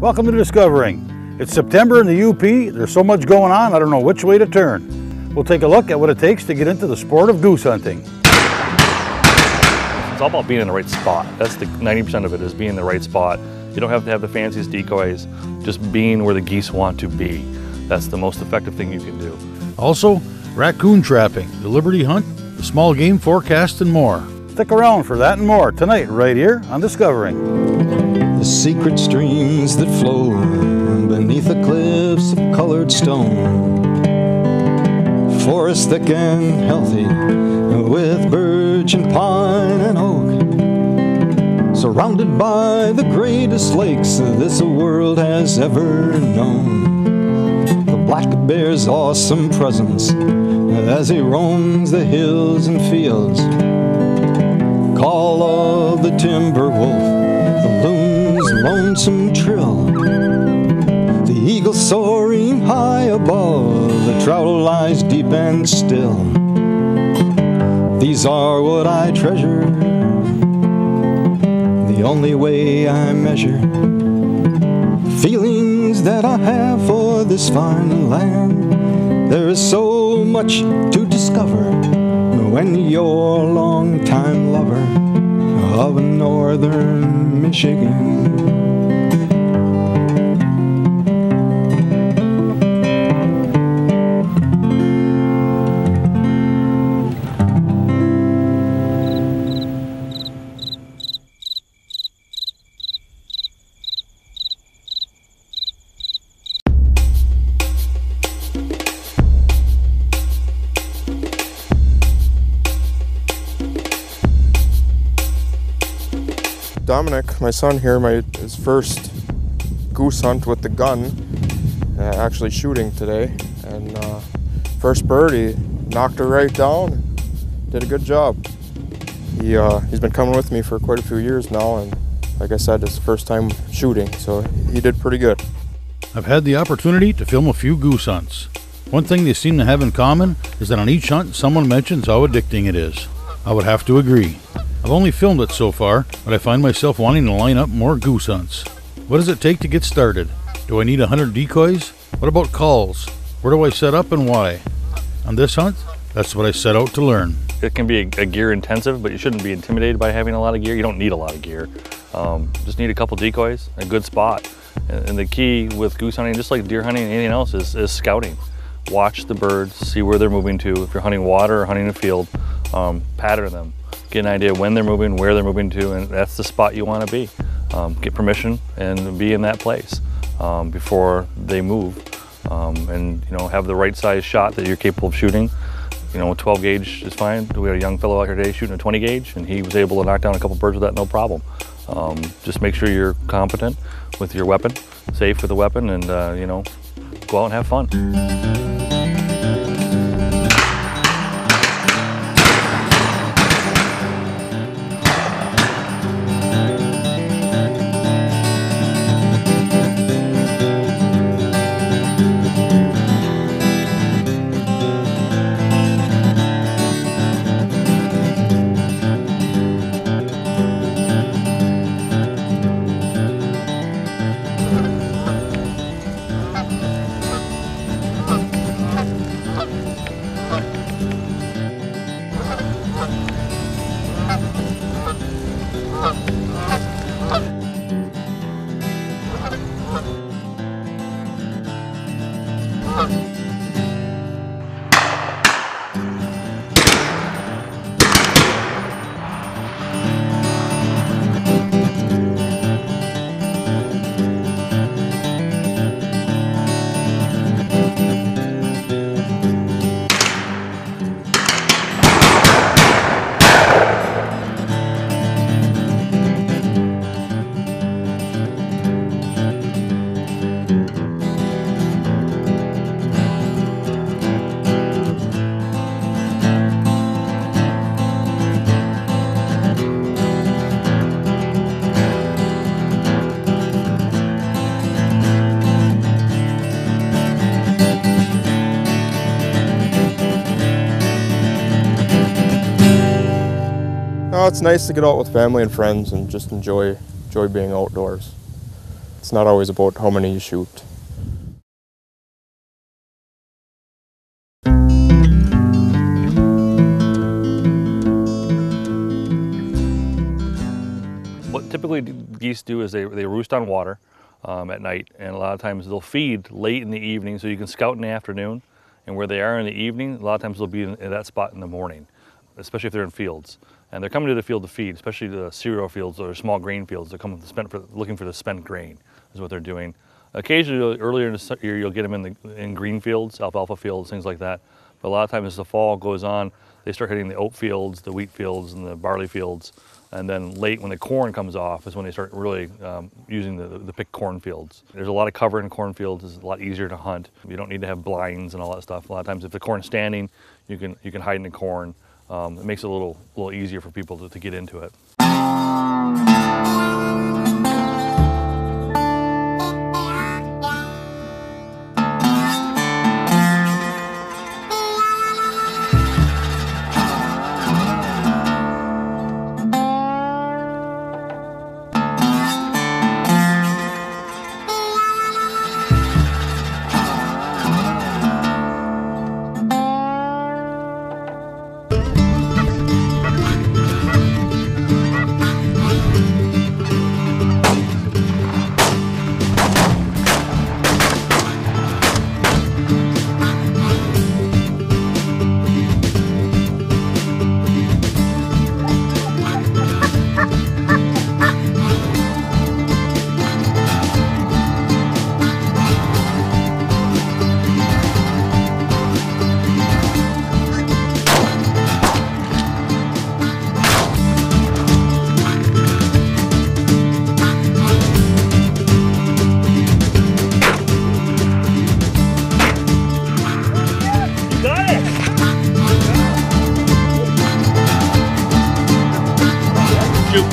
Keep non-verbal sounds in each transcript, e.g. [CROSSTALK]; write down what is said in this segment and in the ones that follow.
Welcome to Discovering. It's September in the UP. There's so much going on, I don't know which way to turn. We'll take a look at what it takes to get into the sport of goose hunting. It's all about being in the right spot. That's the 90% of it is being in the right spot. You don't have to have the fanciest decoys, just being where the geese want to be. That's the most effective thing you can do. Also, raccoon trapping, the Liberty Hunt, the small game forecast, and more. Stick around for that and more tonight, right here on Discovering. The secret streams that flow beneath the cliffs of colored stone. Forest thick and healthy with birch and pine and oak. Surrounded by the greatest lakes this world has ever known. The black bear's awesome presence as he roams the hills and fields. Call of the timber wolf, the loon's lonesome trill. The eagle soaring high above, the trout lies deep and still. These are what I treasure, the only way I measure. Feelings that I have for this fine land. There is so much to discover when you're a long-time lover of northern Michigan. Dominic, my son here, my his first goose hunt with the gun, uh, actually shooting today, and uh, first bird he knocked her right down, did a good job. He uh, he's been coming with me for quite a few years now, and like I said, it's first time shooting, so he did pretty good. I've had the opportunity to film a few goose hunts. One thing they seem to have in common is that on each hunt, someone mentions how addicting it is. I would have to agree. I've only filmed it so far, but I find myself wanting to line up more goose hunts. What does it take to get started? Do I need 100 decoys? What about calls? Where do I set up and why? On this hunt, that's what I set out to learn. It can be a, gear intensive, but you shouldn't be intimidated by having a lot of gear. You don't need a lot of gear. Um, just need a couple decoys, a good spot. And, and the key with goose hunting, just like deer hunting and anything else, is, is scouting. Watch the birds, see where they're moving to. If you're hunting water or hunting a field, um, pattern them get an idea when they're moving, where they're moving to, and that's the spot you want to be. Um, get permission and be in that place um, before they move, um, and you know have the right size shot that you're capable of shooting. You know, 12 gauge is fine. We had a young fellow out here today shooting a 20 gauge, and he was able to knock down a couple birds with that no problem. Um, just make sure you're competent with your weapon, safe with the weapon, and uh, you know, go out and have fun. It's nice to get out with family and friends and just enjoy enjoy being outdoors. It's not always about how many you shoot. What typically geese do is they, they roost on water um, at night, and a lot of times they'll feed late in the evening, so you can scout in the afternoon. And where they are in the evening, a lot of times they'll be in that spot in the morning, especially if they're in fields. And they're coming to the field to feed, especially the cereal fields or small grain fields. They're coming for, looking for the spent grain, is what they're doing. Occasionally, earlier in the year, you'll get them in, the, in green fields, alfalfa fields, things like that. But a lot of times as the fall goes on, they start hitting the oat fields, the wheat fields, and the barley fields. And then late when the corn comes off is when they start really um, using the, the picked cornfields. There's a lot of cover in cornfields. It's a lot easier to hunt. You don't need to have blinds and all that stuff. A lot of times if the corn's standing, you can, you can hide in the corn. Um, it makes it a little, little easier for people to, to get into it.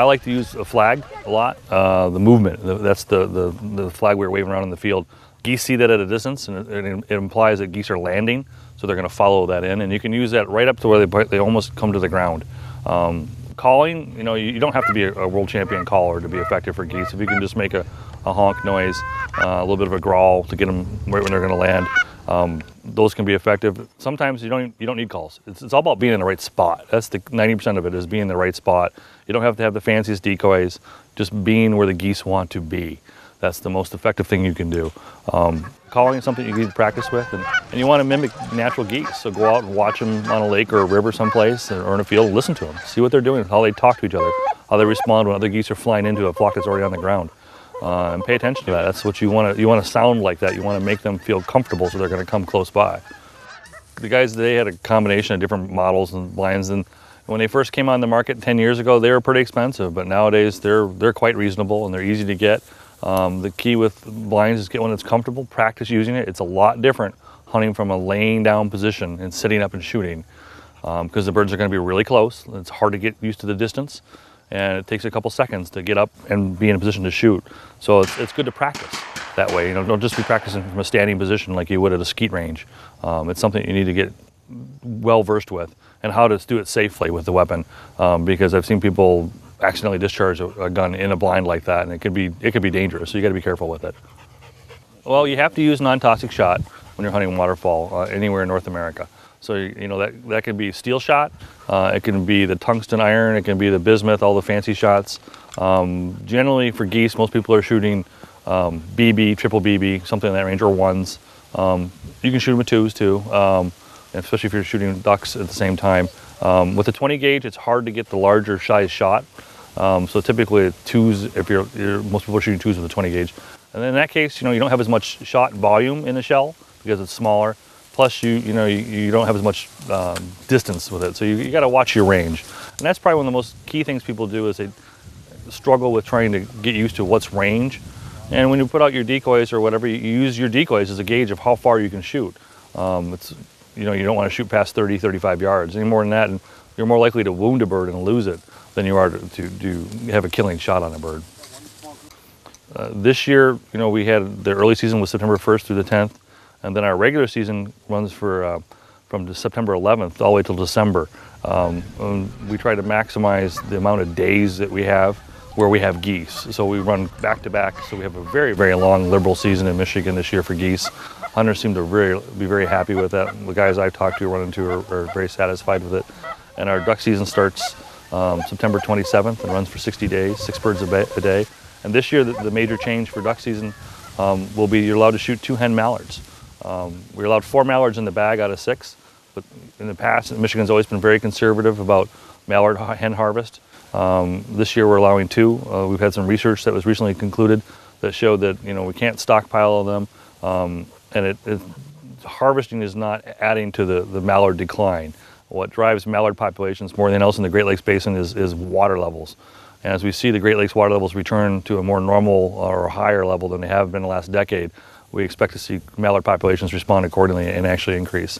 I like to use a flag a lot. Uh, the movement, that's the, the, the flag we are waving around in the field. Geese see that at a distance, and it, it, implies that geese are landing, so they're going to follow that in. And you can use that right up to where they, they almost come to the ground. Um, calling, you know, you, you don't have to be a, a, world champion caller to be effective for geese. If you can just make a, a honk noise, uh, a little bit of a growl to get them right when they're going to land, um, those can be effective. Sometimes you don't you don't need calls. It's, it's all about being in the right spot. That's the 90% of it is being in the right spot. You don't have to have the fanciest decoys. Just being where the geese want to be. That's the most effective thing you can do. Um, calling is something you need to practice with, and, and you want to mimic natural geese. So go out and watch them on a lake or a river someplace or in a field. Listen to them. See what they're doing, how they talk to each other, how they respond when other geese are flying into a flock that's already on the ground. Uh, and pay attention to that. That's what you want to. You want to sound like that. You want to make them feel comfortable, so they're going to come close by. The guys they had a combination of different models and blinds, and when they first came on the market 10 years ago, they were pretty expensive. But nowadays, they're they're quite reasonable and they're easy to get. Um, the key with blinds is get one that's comfortable. Practice using it. It's a lot different hunting from a laying down position and sitting up and shooting because um, the birds are going to be really close. It's hard to get used to the distance and it takes a couple seconds to get up and be in a position to shoot. So it's, it's good to practice that way. You know, don't just be practicing from a standing position like you would at a skeet range. Um, it's something you need to get well versed with and how to do it safely with the weapon um, because I've seen people accidentally discharge a, a, gun in a blind like that and it could be it could be dangerous. So you got to be careful with it. Well, you have to use non-toxic shot when you're hunting waterfowl uh, anywhere in North America. So you know that that can be steel shot, uh, it can be the tungsten iron, it can be the bismuth, all the fancy shots. Um, generally for geese, most people are shooting um, BB, triple BB, something in that range, or ones. Um, you can shoot them with twos too, um, especially if you're shooting ducks at the same time. Um, with the 20 gauge, it's hard to get the larger size shot. Um, so typically twos, if you're, you're, most people are shooting twos with a 20 gauge. And in that case, you know, you don't have as much shot volume in the shell because it's smaller. Plus, you you know you, you don't have as much um, distance with it, so you, you got to watch your range. And that's probably one of the most key things people do is they struggle with trying to get used to what's range. And when you put out your decoys or whatever, you use your decoys as a gauge of how far you can shoot. Um, it's you know you don't want to shoot past 30, 35 yards. Any more than that, and you're more likely to wound a bird and lose it than you are to, to, to have a killing shot on a bird. Uh, this year, you know, we had the early season was September 1st through the 10th, and then our regular season runs for uh, from September 11th all the way till December. Um, we try to maximize the amount of days that we have where we have geese. So we run back to back. So we have a very, very long liberal season in Michigan this year for geese. Hunters seem to be very happy with that. The guys I've talked to, run into, are, are very satisfied with it. And our duck season starts um, September 27th and runs for 60 days, six birds a, a day. And this year, the, the, major change for duck season um, will be you're allowed to shoot two hen mallards. Um, we're allowed four mallards in the bag out of six, but in the past, Michigan's always been very conservative about mallard hen harvest. Um, this year, we're allowing two. Uh, we've had some research that was recently concluded that showed that you know we can't stockpile them, um, and it, it, harvesting is not adding to the, the mallard decline. What drives mallard populations more than else in the Great Lakes Basin is, is water levels. And as we see the Great Lakes water levels return to a more normal or higher level than they have been in the last decade, we expect to see mallard populations respond accordingly and actually increase.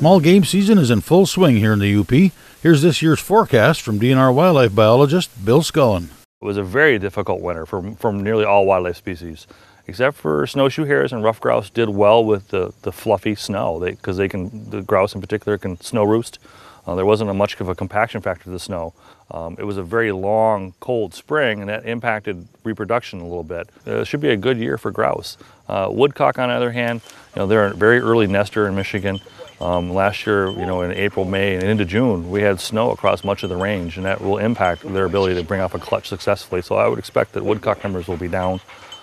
Small game season is in full swing here in the UP. Here's this year's forecast from DNR wildlife biologist Bill Scullon. It was a very difficult winter for, for nearly all wildlife species, except for snowshoe hares and ruffed grouse did well with the, the fluffy snow because they, they, can, the grouse in particular can snow roost. Uh, there wasn't a much of a compaction factor to the snow. Um, it was a very long, cold spring, and that impacted reproduction a little bit. Uh, it should be a good year for grouse. Uh, woodcock, on the other hand, you know, they're a very early nester in Michigan. Um, last year, you know, in April, May, and into June, we had snow across much of the range, and that will impact their ability to bring off a clutch successfully. So I would expect that woodcock numbers will be down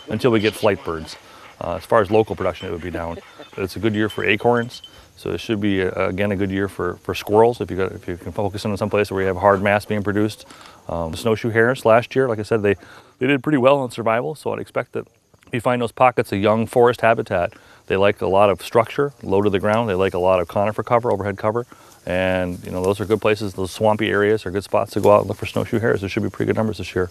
until we get flight birds. Uh, as far as local production, it would be down. It's a good year for acorns, so it should be, uh, again, a good year for, for squirrels if you, got, if you can focus on some place where you have hard mass being produced. Um, snowshoe hares last year, like I said, they, they did pretty well on survival, so I'd expect that you find those pockets of young forest habitat, they like a lot of structure, low to the ground. They like a lot of conifer cover, overhead cover. And you know, those are good places. Those swampy areas are good spots to go out and look for snowshoe hares. There should be pretty good numbers this year.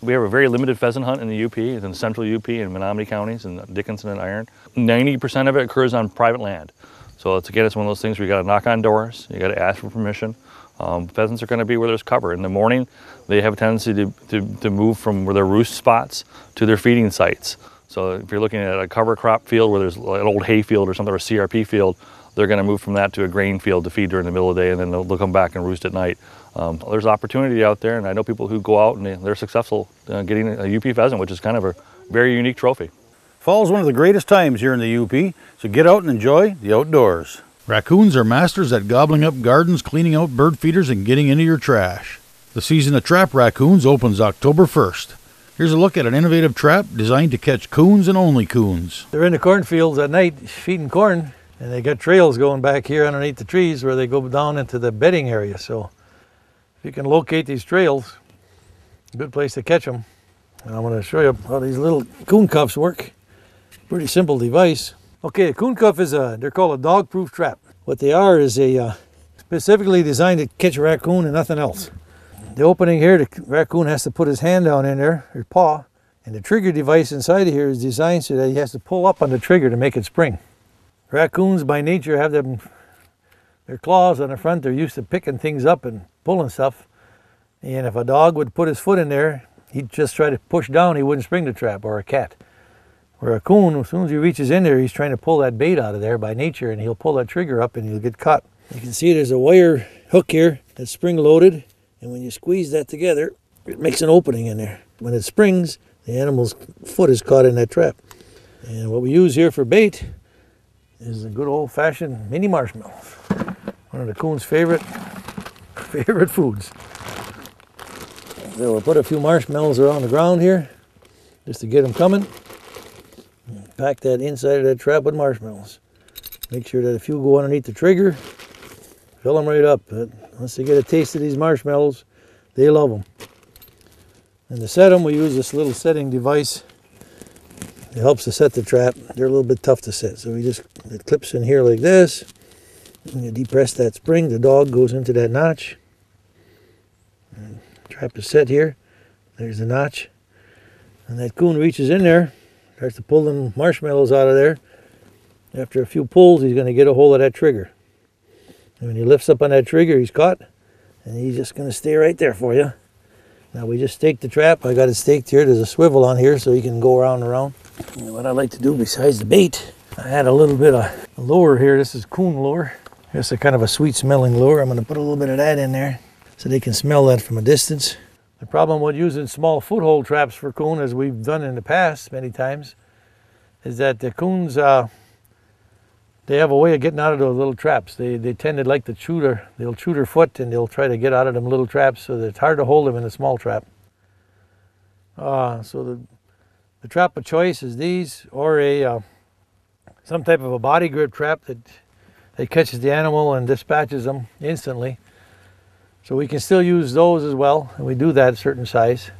We have a very limited pheasant hunt in the UP, in the central UP in Menominee counties and Dickinson and Iron. 90% of it occurs on private land. So it's again, it's one of those things where you got to knock on doors, you got to ask for permission. Um, pheasants are going to be where there's cover. In the morning, they have a tendency to, to, to move from where their roost spots to their feeding sites. So if you're looking at a cover crop field where there's an old hay field or something or a CRP field, they're going to move from that to a grain field to feed during the middle of the day and then they'll, they'll come back and roost at night. Um, there's opportunity out there and I know people who go out and they, are successful uh, getting a UP pheasant, which is kind of a very unique trophy. Fall is one of the greatest times here in the UP, so get out and enjoy the outdoors. Raccoons are masters at gobbling up gardens, cleaning out bird feeders, and getting into your trash. The season of trap raccoons opens October 1st. Here's a look at an innovative trap designed to catch coons and only coons. They're in the cornfields at night feeding corn, and they got trails going back here underneath the trees where they go down into the bedding area. So if you can locate these trails, good place to catch them. And I'm going to show you how these little coon cuffs work. Pretty simple device. Okay, a coon cuff is a, they're called a dog-proof trap. What they are is a uh, specifically designed to catch a raccoon and nothing else. The opening here, the raccoon has to put his hand down in there, his paw, and the trigger device inside of here is designed so that he has to pull up on the trigger to make it spring. Raccoons by nature have them, their claws on the front, they're used to picking things up and pulling stuff. And if a dog would put his foot in there, he'd just try to push down, he wouldn't spring the trap, or a cat. Where a coon, as soon as he reaches in there, he's trying to pull that bait out of there by nature, and he'll pull that trigger up and he'll get caught. You can see there's a wire hook here that's spring loaded and when you squeeze that together, it makes an opening in there. When it springs, the animal's foot is caught in that trap. And what we use here for bait is a good old fashioned mini marshmallow. One of the coon's favorite [LAUGHS] favorite foods. So we'll put a few marshmallows around the ground here just to get them coming. Pack that inside of that trap with marshmallows. Make sure that if you go underneath the trigger, fill them right up. But once they get a taste of these marshmallows, they love them. And to set them, we use this little setting device. It helps to set the trap. They're a little bit tough to set. So we just, it clips in here like this. When you depress that spring, the dog goes into that notch. And trap is set here. There's the notch. And that coon reaches in there, starts to pull them marshmallows out of there. After a few pulls, he's going to get a hold of that trigger. And when he lifts up on that trigger, he's caught. And he's just going to stay right there for you. Now we just staked the trap. I got it staked here. There's a swivel on here so he can go around and around. And what I like to do besides the bait, I had a little bit of lure here. This is coon lure. It's a kind of a sweet smelling lure. I'm going to put a little bit of that in there so they can smell that from a distance. The problem with using small foothold traps for coon, as we've done in the past many times, is that the coons, uh, they have a way of getting out of those little traps. They, they tend to like to chew their, they'll chew their foot and they'll try to get out of them little traps so that it's hard to hold them in a small trap. Uh, so the, the trap of choice is these or a uh, some type of a body grip trap that, that catches the animal and dispatches them instantly. So we can still use those as well, and we do that at a certain size.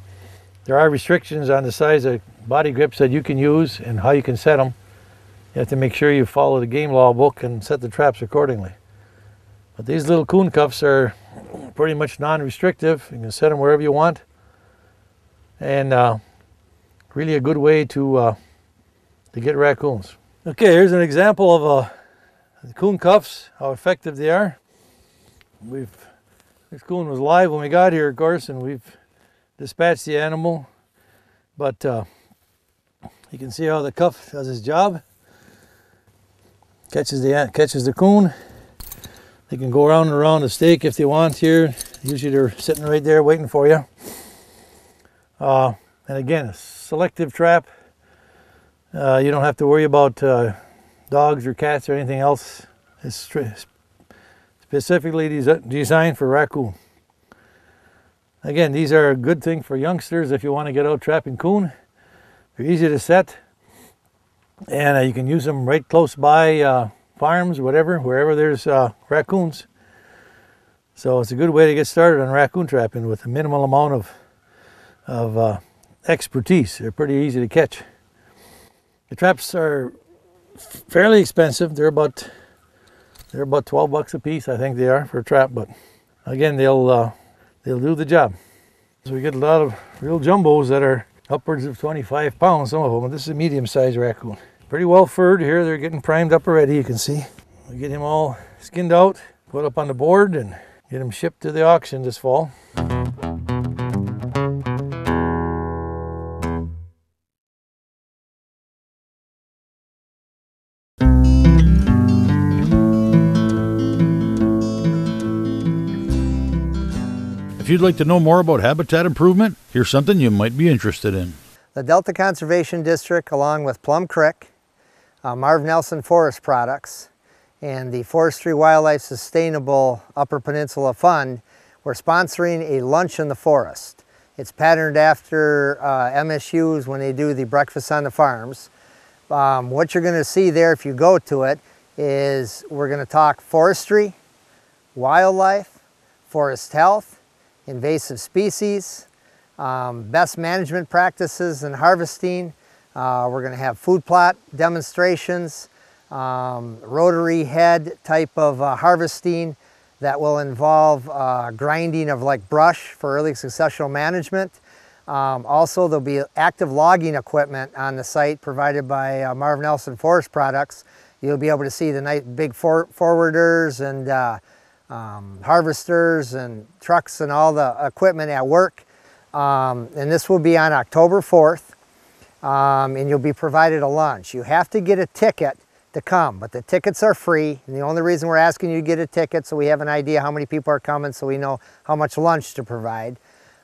There are restrictions on the size of body grips that you can use and how you can set them. You have to make sure you follow the game law book and set the traps accordingly. But these little coon cuffs are pretty much non-restrictive. You can set them wherever you want. And uh, really a good way to, uh, to get raccoons. Okay, here's an example of uh, coon cuffs, how effective they are. We've this coon was live when we got here, of course, and we've dispatched the animal. But uh, you can see how the cuff does his job. Catches the catches the coon. They can go around and around the stake if they want here. Usually they're sitting right there waiting for you. Uh, and again, a selective trap. Uh, you don't have to worry about uh, dogs or cats or anything else. It's specifically designed for raccoon. Again, these are a good thing for youngsters if you want to get out trapping coon. They're easy to set and uh, you can use them right close by uh, farms, whatever, wherever there's uh, raccoons. So it's a good way to get started on raccoon trapping with a minimal amount of, of uh, expertise. They're pretty easy to catch. The traps are fairly expensive. They're about they're about 12 bucks a piece, I think they are for a trap, but again, they'll uh, they'll do the job. So we get a lot of real jumbos that are upwards of 25 pounds, some of them. This is a medium-sized raccoon. Pretty well furred here. They're getting primed up already, you can see. We get him all skinned out, put up on the board, and get him shipped to the auction this fall. If you'd like to know more about habitat improvement, here's something you might be interested in. The Delta Conservation District, along with Plum Creek, uh, Marv Nelson Forest Products, and the Forestry Wildlife Sustainable Upper Peninsula Fund, we're sponsoring a lunch in the forest. It's patterned after uh, MSU's when they do the breakfast on the farms. Um, what you're going to see there if you go to it is we're going to talk forestry, wildlife, forest health, invasive species, um, best management practices and harvesting. Uh, we're going to have food plot demonstrations, um, rotary head type of uh, harvesting that will involve uh, grinding of like brush for early successional management. Um, also, there'll be active logging equipment on the site provided by uh, Nelson Forest Products. You'll be able to see the big for forwarders and uh, um, harvesters and trucks and all the equipment at work. Um, and this will be on October 4th. Um, and you'll be provided a lunch. You have to get a ticket to come, but the tickets are free. And the only reason we're asking you to get a ticket so we have an idea how many people are coming so we know how much lunch to provide.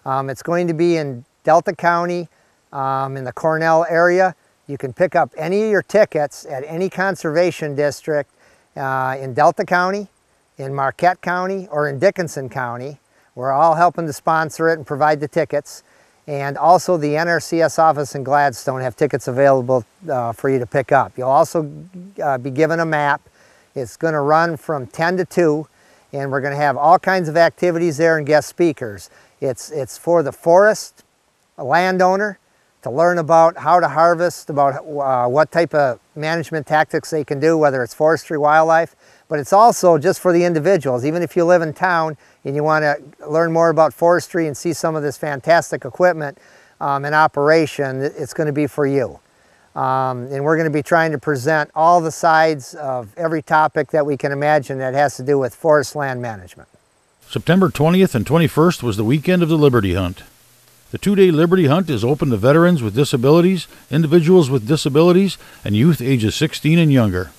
Um, it's going to be in Delta County, um, in the Cornell area. You can pick up any of your tickets at any conservation district uh, in Delta County in Marquette County or in Dickinson County. We're all helping to sponsor it and provide the tickets. And also the NRCS office in Gladstone have tickets available uh, for you to pick up. You'll also uh, be given a map. It's going to run from 10 to 2 and we're going to have all kinds of activities there and guest speakers. It's, it's for the forest, a landowner, to learn about how to harvest, about uh, what type of management tactics they can do, whether it's forestry, wildlife, but it's also just for the individuals. Even if you live in town and you want to learn more about forestry and see some of this fantastic equipment um, in operation, it's going to be for you. Um, and we're going to be trying to present all the sides of every topic that we can imagine that has to do with forest land management. September 20th and 21st was the weekend of the Liberty Hunt. The two day Liberty Hunt is open to veterans with disabilities, individuals with disabilities, and youth ages 16 and younger.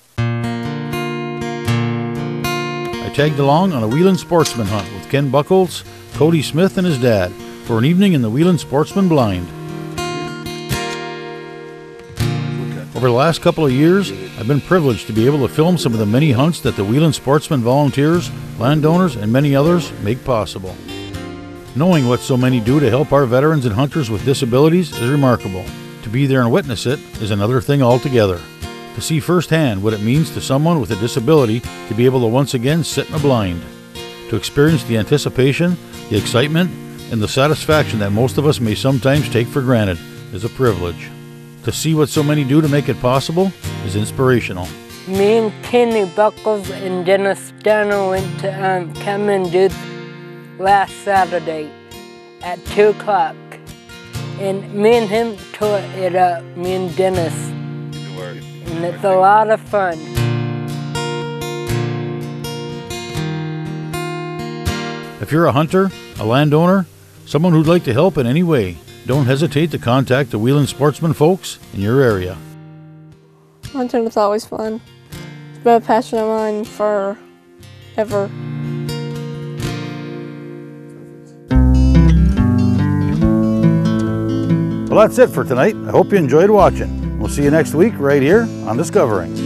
Tagged along on a Wheelin Sportsmen Hunt with Ken Buckles, Cody Smith, and his dad for an evening in the Wheelin Sportsmen Blind. Over the last couple of years, I've been privileged to be able to film some of the many hunts that the Wheelin Sportsmen volunteers, landowners, and many others make possible. Knowing what so many do to help our veterans and hunters with disabilities is remarkable. To be there and witness it is another thing altogether. To see firsthand what it means to someone with a disability to be able to once again sit in a blind. To experience the anticipation, the excitement, and the satisfaction that most of us may sometimes take for granted is a privilege. To see what so many do to make it possible is inspirational. Me and Kenny Buckles and Dennis Stanner went to um, Kathmandu last Saturday at 2 o'clock. And me and him tore it up, me and Dennis. And it's a lot of fun. If you're a hunter, a landowner, someone who'd like to help in any way, don't hesitate to contact the Wheelin Sportsmen folks in your area. Hunting is always fun. It's been a passion of mine for ever. Well, that's it for tonight. I hope you enjoyed watching. We'll see you next week right here on Discovering.